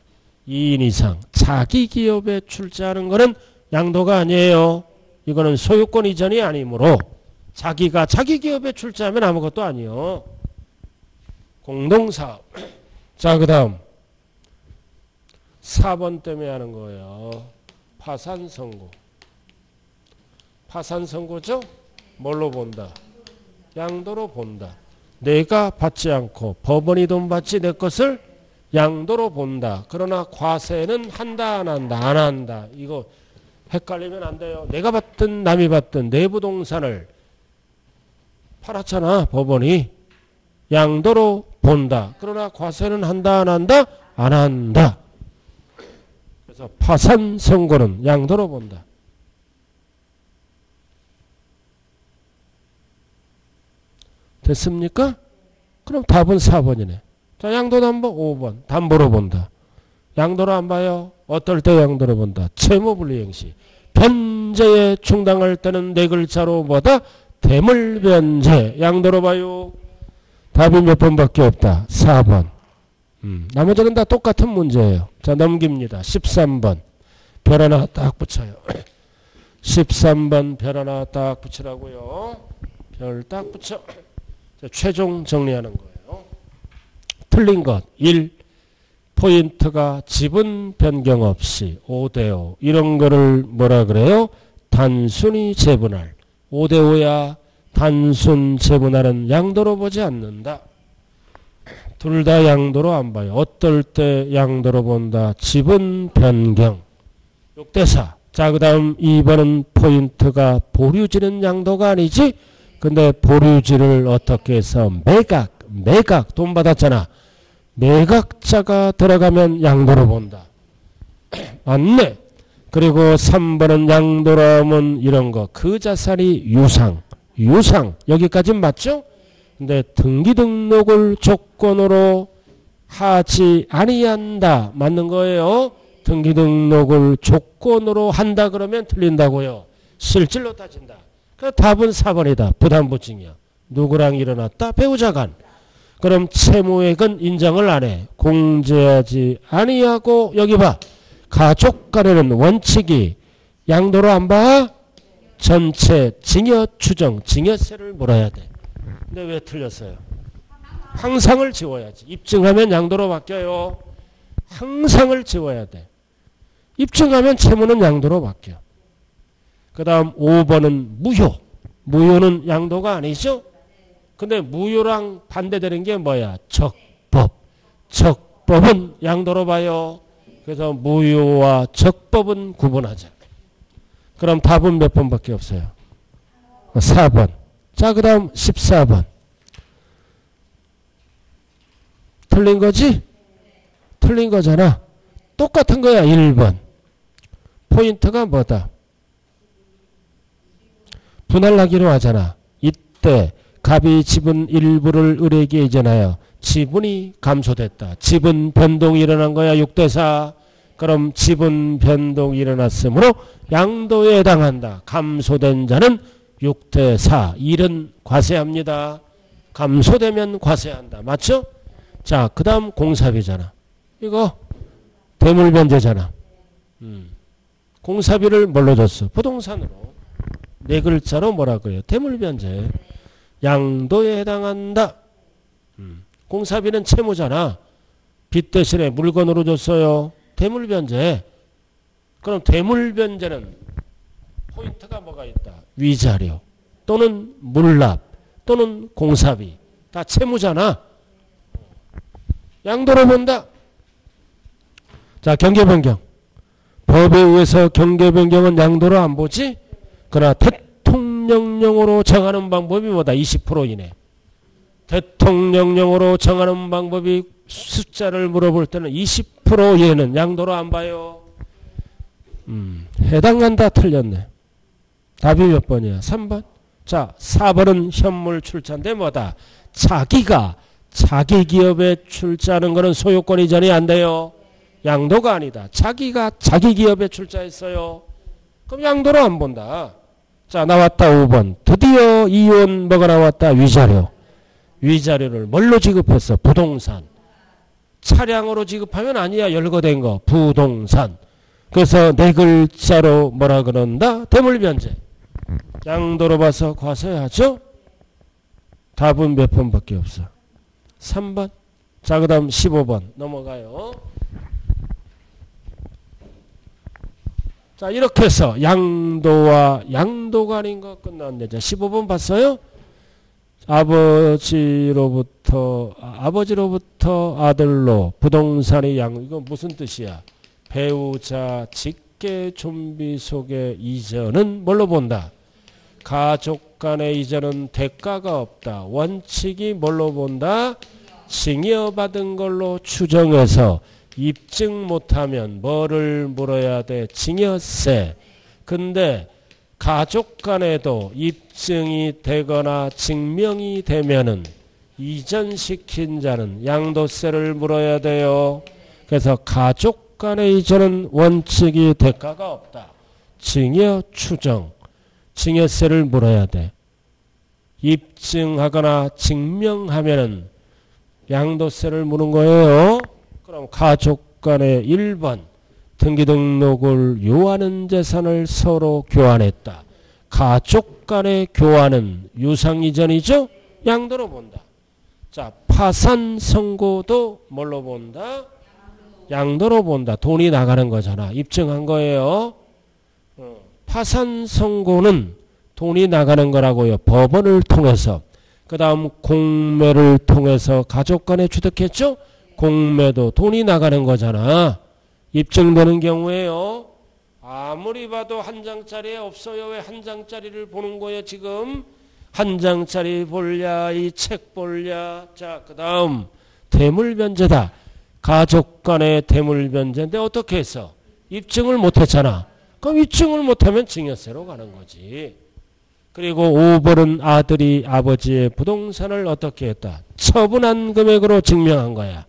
2인 이상 자기 기업에 출자하는 거는 양도가 아니에요. 이거는 소유권 이전이 아니므로 자기가 자기 기업에 출자하면 아무것도 아니요. 공동사업. 자, 그 다음. 4번 때문에 하는 거예요. 파산 선고. 파산 선고죠? 뭘로 본다? 양도로 본다. 내가 받지 않고 법원이 돈 받지 내 것을 양도로 본다. 그러나 과세는 한다 안 한다 안 한다. 이거 헷갈리면 안 돼요. 내가 받든 남이 받든 내 부동산을 팔았잖아 법원이 양도로 본다. 그러나 과세는 한다 안 한다 안 한다. 그래서 파산 선고는 양도로 본다. 됐습니까? 그럼 답은 4번이네. 자, 양도 담보 5번. 담보로 본다. 양도로 안 봐요. 어떨 때 양도로 본다. 채무불이행시. 변제에 충당할 때는 네 글자로 뭐다? 대물변제. 양도로 봐요. 답이 몇 번밖에 없다. 4번. 음, 나머지는 다 똑같은 문제예요. 자, 넘깁니다. 13번. 별 하나 딱 붙여요. 13번 별 하나 딱 붙이라고요. 별 딱 붙여. 자, 최종 정리하는 거예요. 틀린 것. 1. 포인트가 지분 변경 없이 5대5 이런 거를 뭐라 그래요? 단순히 재분할 5대5야 단순 재분할은 양도로 보지 않는다. 둘 다 양도로 안 봐요. 어떨 때 양도로 본다. 지분 변경 6대4 자, 그 다음 2번은 포인트가 보류지는 양도가 아니지 근데 보류지를 어떻게 해서 매각 매각 돈 받았잖아. 매각자가 들어가면 양도로 본다. 맞네. 그리고 3번은 양도로 하면 이런 거. 그 자산이 유상. 유상. 여기까지 맞죠? 근데 등기 등록을 조건으로 하지 아니한다. 맞는 거예요. 등기 등록을 조건으로 한다 그러면 틀린다고요. 실질로 따진다. 그 답은 4번이다. 부담보증이야. 누구랑 일어났다? 배우자 간. 그럼 채무액은 인정을 안 해. 공제하지 아니하고 여기 봐. 가족 간에는 원칙이 양도로 안 봐? 전체 징여 추정, 징여세를 물어야 돼. 근데 왜 틀렸어요? 항상을 지워야지. 입증하면 양도로 바뀌어요. 항상을 지워야 돼. 입증하면 채무는 양도로 바뀌어. 그 다음 5번은 무효. 무효는 양도가 아니죠? 근데 무효랑 반대되는 게 뭐야? 적법. 적법은 양도로 봐요. 그래서 무효와 적법은 구분하자. 그럼 답은 몇 번밖에 없어요? 4번. 자, 그 다음 14번. 틀린 거지? 틀린 거잖아. 똑같은 거야, 1번. 포인트가 뭐다? 분할하기로 하잖아. 이때 갑이 지분 일부를 을에게 이전하여 지분이 감소됐다. 지분 변동이 일어난 거야. 6대4. 그럼 지분 변동이 일어났으므로 양도에 해당한다. 감소된 자는 6대4 일은 과세합니다. 감소되면 과세한다. 맞죠? 자, 그 다음 공사비잖아. 이거 대물변제잖아. 음. 공사비를 뭘로 줬어? 부동산으로. 네 글자로 뭐라고 해요? 대물변제. 양도에 해당한다. 음. 공사비는 채무잖아. 빚 대신에 물건으로 줬어요. 대물변제. 그럼 대물변제는 포인트가 뭐가 있다? 위자료 또는 물납 또는 공사비 다 채무잖아. 양도로 본다. 자 경계 변경. 법에 의해서 경계 변경은 양도로 안 보지. 그러나 대통령령으로 정하는 방법이 뭐다? 20% 이내. 대통령령으로 정하는 방법이 숫자를 물어볼 때는 20% 이내는 양도로 안 봐요. 음, 해당한다 틀렸네. 답이 몇 번이야? 3번. 자, 4번은 현물 출자인데 뭐다? 자기가 자기 기업에 출자하는 것은 소유권 이전이 안 돼요. 양도가 아니다. 자기가 자기 기업에 출자했어요. 그럼 양도로 안 본다. 자, 나왔다 5번. 드디어 이혼 뭐가 나왔다? 위자료. 위자료를 뭘로 지급했어? 부동산. 차량으로 지급하면 아니야. 열거된 거. 부동산. 그래서 네 글자로 뭐라 그런다? 대물변제. 양도로 봐서 과세하죠? 답은 몇 번밖에 없어. 3번. 자, 그 다음 15번 넘어가요. 자, 이렇게 해서 양도와 거 끝났네. 자, 15번 봤어요? 아버지로부터, 아 버지로부터 아들로 부동산이 양, 이건 무슨 뜻이야? 배우자 직계 좀비 속의 이전은 뭘로 본다? 가족 간의 이전은 대가가 없다. 원칙이 뭘로 본다? 징여받은 걸로 추정해서 입증 못하면 뭐를 물어야 돼? 징여세. 근데 가족 간에도 입증이 되거나 증명이 되면은 이전시킨 자는 양도세를 물어야 돼요. 그래서 가족 간의 이전은 원칙이 대가가 없다. 징여 추정. 징여세를 물어야 돼. 입증하거나 증명하면은 양도세를 물은 거예요. 그럼 가족 간의 1번 등기 등록을 요하는 재산을 서로 교환했다. 가족 간의 교환은 유상 이전이죠? 양도로 본다. 자, 파산 선고도 뭘로 본다? 양도로 본다. 돈이 나가는 거잖아. 입증한 거예요. 파산 선고는 돈이 나가는 거라고요. 법원을 통해서. 그 다음 공매를 통해서 가족 간에 취득했죠? 공매도 돈이 나가는 거잖아. 입증되는 경우에요. 아무리 봐도 한 장짜리에 없어요. 왜 한 장짜리를 보는 거예요, 지금? 한 장짜리 볼랴, 이 책 볼랴. 자, 그 다음, 대물변제다. 가족 간의 대물변제인데 어떻게 했어? 입증을 못했잖아. 그럼 입증을 못하면 증여세로 가는 거지. 그리고 5번은 아들이 아버지의 부동산을 어떻게 했다? 처분한 금액으로 증명한 거야.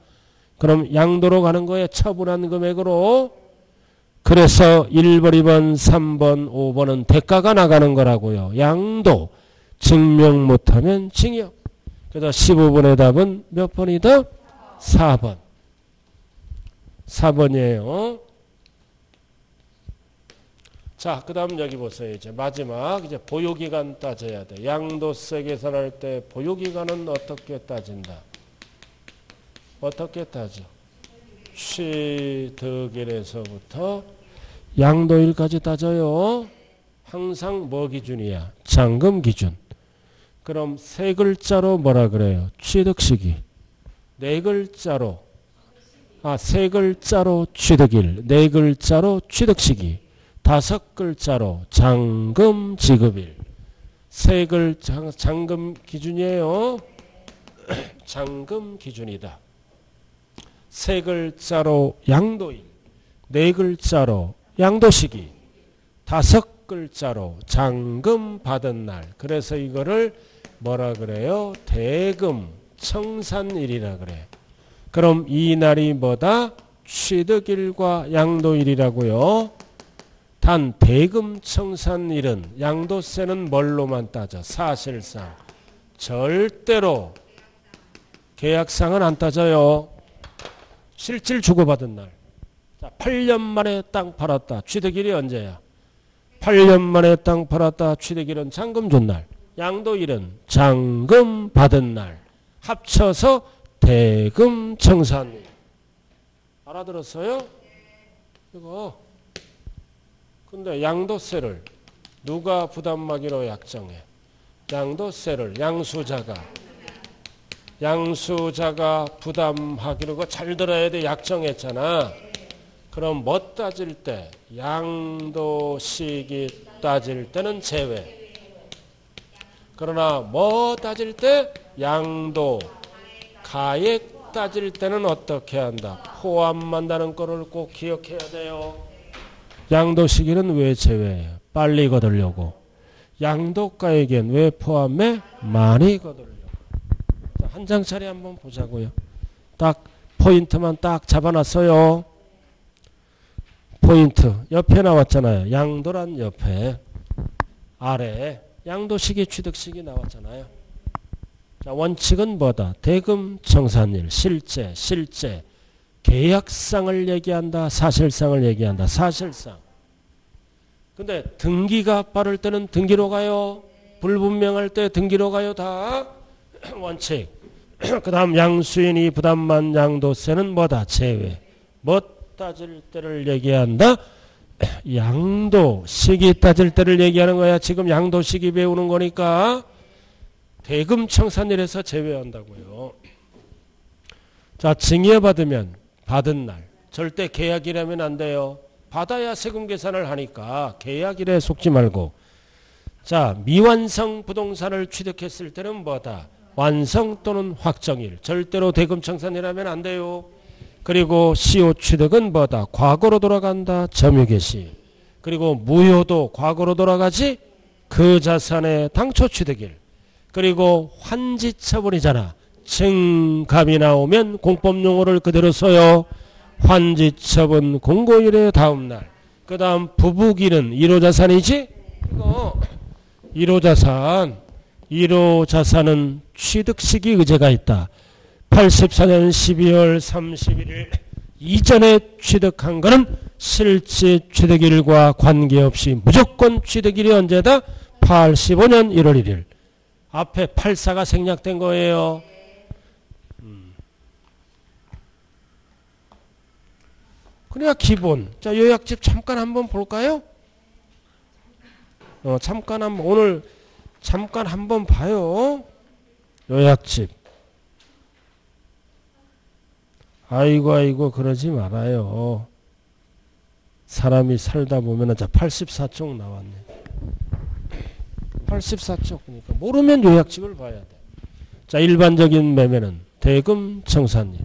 그럼 양도로 가는 거야. 처분한 금액으로. 그래서 1번, 2번, 3번, 5번은 대가가 나가는 거라고요. 양도. 증명 못하면 징역. 그래서 15번의 답은 몇 번이다? 4번. 4번이에요. 자, 그 다음 여기 보세요. 이제 마지막, 이제 보유기간 따져야 돼. 양도세 계산할 때 보유기간은 어떻게 따진다? 어떻게 따져? 취득일에서부터 양도일까지 따져요. 항상 뭐 기준이야? 잔금 기준. 그럼 세 글자로 뭐라 그래요? 취득 시기. 네 글자로, 아, 세 글자로 취득일. 네 글자로 취득시기. 다섯 글자로 잔금 지급일. 세 글자 잔금 기준이에요. 잔금 기준이다. 세 글자로 양도일. 네 글자로 양도시기. 다섯 글자로 잔금 받은 날. 그래서 이거를 뭐라 그래요? 대금 청산일이라 그래. 그럼 이 날이 뭐다? 취득일과 양도일이라고요. 단 대금 청산일은 양도세는 뭘로만 따져? 사실상 절대로 계약상은 안 따져요. 실질 주고받은 날. 자, 8년 만에 땅 팔았다. 취득일이 언제야? 8년 만에 땅 팔았다. 취득일은 잔금 준 날. 양도일은 잔금 받은 날. 합쳐서 대금 청산 일. 알아들었어요? 이거. 근데 양도세를 누가 부담하기로 약정해? 양도세를 양수자가 양수자가 부담하기로 그거 잘 들어야 돼 약정했잖아. 그럼 뭐 따질 때 양도식이 따질 때는 제외. 그러나 뭐 따질 때 양도 가액 따질 때는 어떻게 한다. 포함한다는 거를 꼭 기억해야 돼요. 양도 시기는 왜 제외해요? 빨리 거들려고. 양도가액엔 왜 포함해? 많이 거들려고. 한 장짜리 한번 보자고요. 딱 포인트만 딱 잡아놨어요. 포인트 옆에 나왔잖아요. 양도란 옆에 아래 양도시기 취득시기 나왔잖아요. 자, 원칙은 뭐다? 대금 청산일, 실제, 실제, 계약상을 얘기한다, 사실상을 얘기한다. 사실상. 근데 등기가 빠를 때는 등기로 가요. 불분명할 때 등기로 가요. 다 원칙. 그 다음 양수인이 부담만 양도세는 뭐다? 제외. 뭐 따질 때를 얘기한다? 양도 시기 따질 때를 얘기하는 거야. 지금 양도 시기 배우는 거니까 대금 청산일에서 제외한다고요. 자, 증여받으면 받은 날. 절대 계약이라면 안 돼요. 받아야 세금 계산을 하니까 계약일에 속지 말고. 자, 미완성 부동산을 취득했을 때는 뭐다? 완성 또는 확정일. 절대로 대금 청산이라면 안 돼요. 그리고 시효 취득은 뭐다? 과거로 돌아간다. 점유개시. 그리고 무효도 과거로 돌아가지. 그 자산의 당초 취득일. 그리고 환지 처분이잖아. 증감이 나오면 공법용어를 그대로 써요. 환지 처분 공고일의 다음 날. 그 다음 부부기는 1호 자산이지? 이거 1호 자산. 1호 자산은 취득시기 의제가 있다. 84년 12월 31일 이전에 취득한 것은 실제 취득일과 관계없이 무조건 취득일이 언제다? 85년 1월 1일. 앞에 84가 생략된 거예요. 음. 그래야 기본. 자, 요약집 잠깐 한번 볼까요? 어, 잠깐 한번 오늘 잠깐 한번 봐요. 요약집. 아이고 아이고 그러지 말아요. 사람이 살다 보면 자 84쪽 나왔네. 84쪽 그러니까 모르면 요약집을 봐야 돼. 자 일반적인 매매는 대금 청산일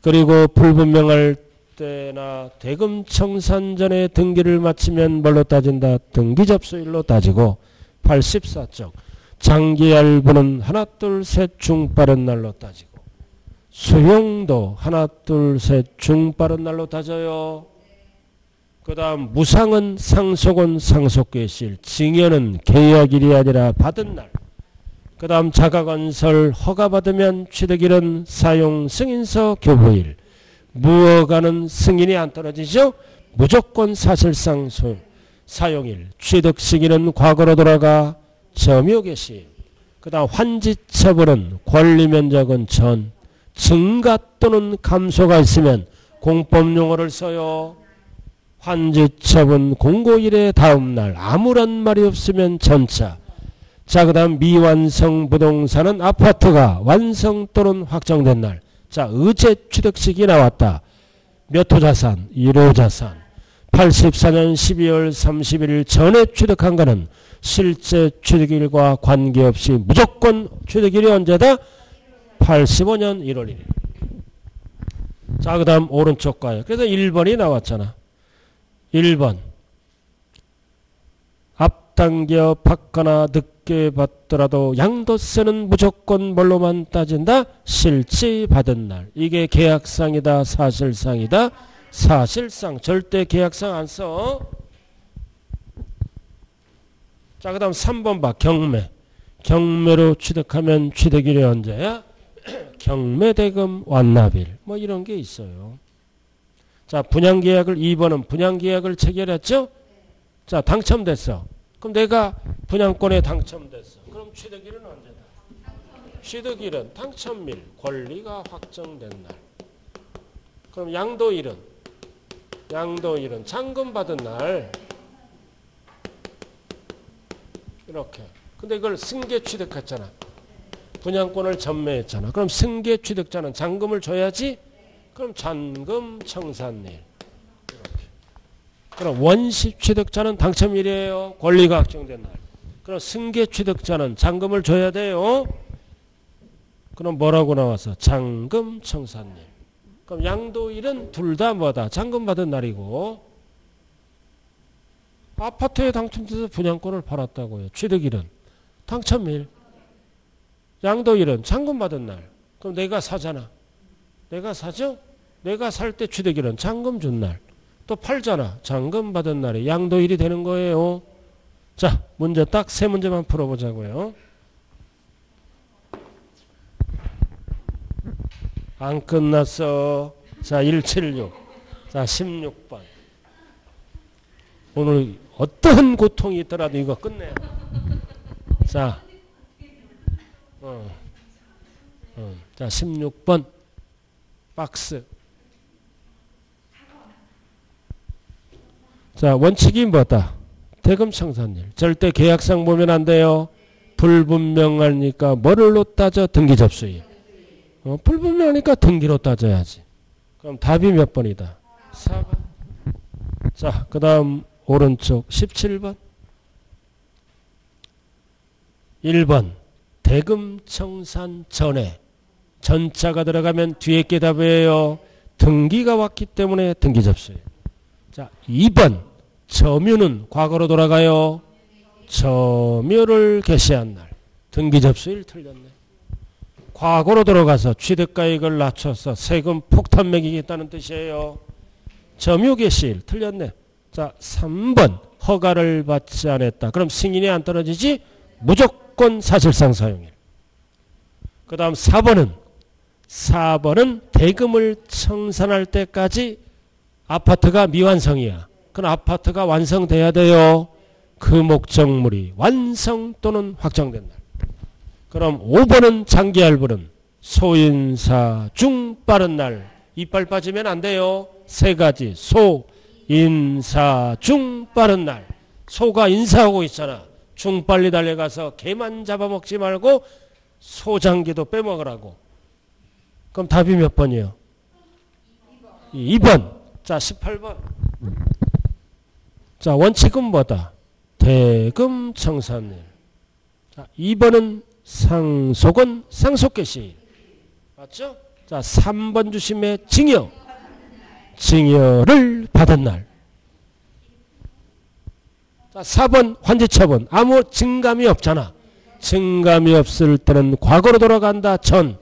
그리고 불분명할 때나 대금 청산 전에 등기를 마치면 뭘로 따진다? 등기 접수일로 따지고 84쪽 장기할부는 하나 둘셋 중 빠른 날로 따지고 수용도 하나 둘셋 중 빠른 날로 따져요. 그 다음 무상은 상속은 상속개실 증여는 계약일이 아니라 받은 날. 그 다음 자가건설 허가받으면 취득일은 사용 승인서 교부일. 무허가는 승인이 안 떨어지죠. 무조건 사실상 소, 사용일. 취득 시기는 과거로 돌아가 점유 개시. 그 다음 환지 처분은 권리 면적은 전. 증가 또는 감소가 있으면 공법용어를 써요. 환지 처분 공고일의 다음 날 아무런 말이 없으면 전차. 자, 그 다음 미완성 부동산은 아파트가 완성 또는 확정된 날. 자, 의제 취득식이 나왔다. 몇 호 자산? 1호 자산. 84년 12월 31일 전에 취득한 거는 실제 취득일과 관계없이 무조건 취득일이 언제다? 85년 1월 1일. 자, 그 다음 오른쪽 가요. 그래서 1번이 나왔잖아. 1번. 앞당겨 받거나 늦게 받더라도 양도세는 무조건 뭘로만 따진다? 실지 받은 날. 이게 계약상이다, 사실상이다. 사실상 절대 계약상 안 써. 자, 그 다음 3번 봐. 경매. 경매로 취득하면 취득일이 언제야? 경매대금 완납일. 뭐 이런 게 있어요. 자, 분양계약을 2번은 분양계약을 체결했죠? 자, 당첨됐어. 그럼 내가 분양권에 당첨됐어. 그럼 취득일은 언제다? 취득일은 당첨일, 권리가 확정된 날. 그럼 양도일은? 양도일은 잔금 받은 날. 이렇게. 근데 이걸 승계 취득했잖아. 분양권을 전매했잖아. 그럼 승계 취득자는 잔금을 줘야지? 그럼 잔금 청산일. 그럼 원시 취득자는 당첨일이에요. 권리가 확정된 날. 그럼 승계 취득자는 잔금을 줘야 돼요. 그럼 뭐라고 나와서 잔금 청산일. 그럼 양도일은 둘 다 뭐다? 잔금 받은 날이고 아파트에 당첨돼서 분양권을 팔았다고요. 취득일은 당첨일. 양도일은 잔금 받은 날. 그럼 내가 사잖아. 내가 사죠? 내가 살 때 취득일은 잔금 준 날. 또 팔잖아. 잔금 받은 날이 양도일이 되는 거예요. 자, 문제 딱 세 문제만 풀어보자고요. 안 끝났어. 자, 176. 자, 16번. 오늘 어떠한 고통이 있더라도 이거 끝내야 돼. 자, 어, 어, 자, 16번. 박스. 자, 원칙이 뭐다? 대금 청산일. 절대 계약상 보면 안 돼요. 불분명하니까 뭐를로 따져? 등기 접수일. 어, 불분명하니까 등기로 따져야지. 그럼 답이 몇 번이다? 4번. 자, 그 다음 오른쪽 17번. 1번. 대금 청산 전에. 전자가 들어가면 뒤에 게 답이에요. 등기가 왔기 때문에 등기 접수예요. 자, 2번. 점유는 과거로 돌아가요. 점유를 개시한 날. 등기 접수일 틀렸네. 과거로 돌아가서 취득가액을 낮춰서 세금 폭탄 매기겠다는 뜻이에요. 점유 개시일 틀렸네. 자, 3번 허가를 받지 않았다. 그럼 승인이 안 떨어지지? 무조건 사실상 사용일. 그 다음 4번은 4번은 대금을 청산할 때까지 아파트가 미완성이야. 그럼 아파트가 완성돼야 돼요. 그 목적물이 완성 또는 확정된다. 그럼 5번은 장기할부는 소인사 중 빠른 날 이빨 빠지면 안 돼요. 세 가지 소 인사 중 빠른 날 소가 인사하고 있잖아. 중 빨리 달려가서 개만 잡아먹지 말고 소장기도 빼먹으라고. 그럼 답이 몇 번이에요? 2번. 자 18번. 자 원칙은 뭐다? 대금 청산일. 자 2번은 상속은 상속개시. 맞죠? 자 3번 주심의 징여. 징여를 받은 날. 자 4번 환지처분. 아무 증감이 없잖아. 증감이 없을 때는 과거로 돌아간다. 전.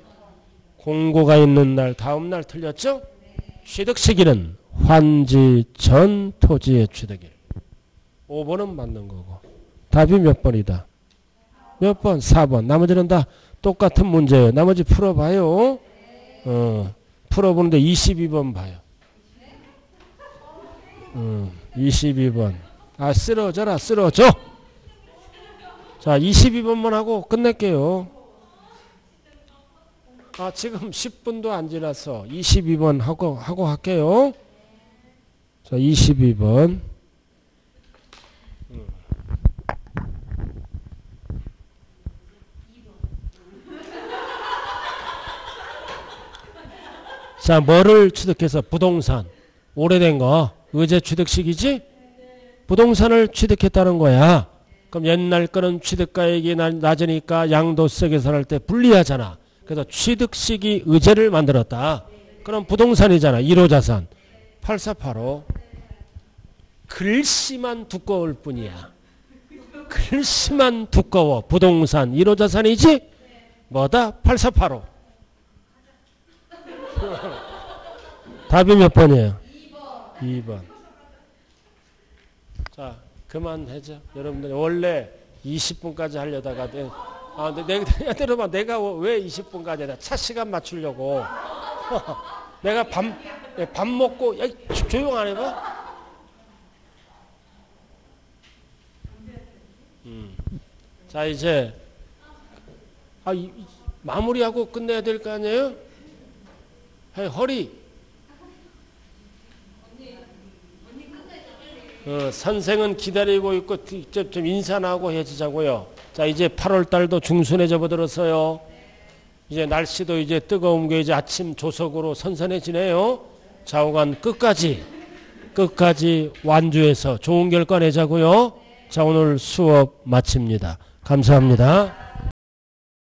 공고가 있는 날 다음 날 틀렸죠? 취득 시기는 환지 전 토지의 취득일. 5번은 맞는 거고. 답이 몇 번이다? 몇 번? 4번. 나머지는 다 똑같은 문제예요. 나머지 풀어봐요. 어, 풀어보는데 22번 봐요. 어, 22번. 아, 쓰러져라, 쓰러져! 자, 22번만 하고 끝낼게요. 아, 지금 10분도 안 지났어. 22번 하고, 하고 할게요. 자, 22번. 자, 뭐를 취득해서 부동산. 오래된 거. 의제 취득식이지? 부동산을 취득했다는 거야. 그럼 옛날 거는 취득가액이 낮으니까 양도세 계산할 때 불리하잖아. 그래서 취득식이 의제를 만들었다. 그럼 부동산이잖아. 1호 자산. 8485. 글씨만 두꺼울 뿐이야. 글씨만 두꺼워. 부동산 1호 자산이지? 뭐다? 8485. 답이 몇 번이에요? 2번. 2번. 자, 그만하죠. 여러분들 원래 20분까지 하려다가 내, 아, 내, 내가 들어봐. 내가 왜 20분까지 해다 차 시간 맞추려고. 내가 밥, 밥 먹고, 야, 조- 조용 안 해봐? 음. 자, 이제, 아, 이, 이- 마무리하고 끝내야 될 거 아니에요? 헤이, 허리. 어, 선생은 기다리고 있고 직접 좀 인사나 하고 해주자고요. 자 이제 8월 달도 중순에 접어들었어요. 이제 날씨도 이제 뜨거운 게 이제 아침 조석으로 선선해지네요. 좌우간 끝까지 끝까지 완주해서 좋은 결과 내자고요. 자 오늘 수업 마칩니다. 감사합니다.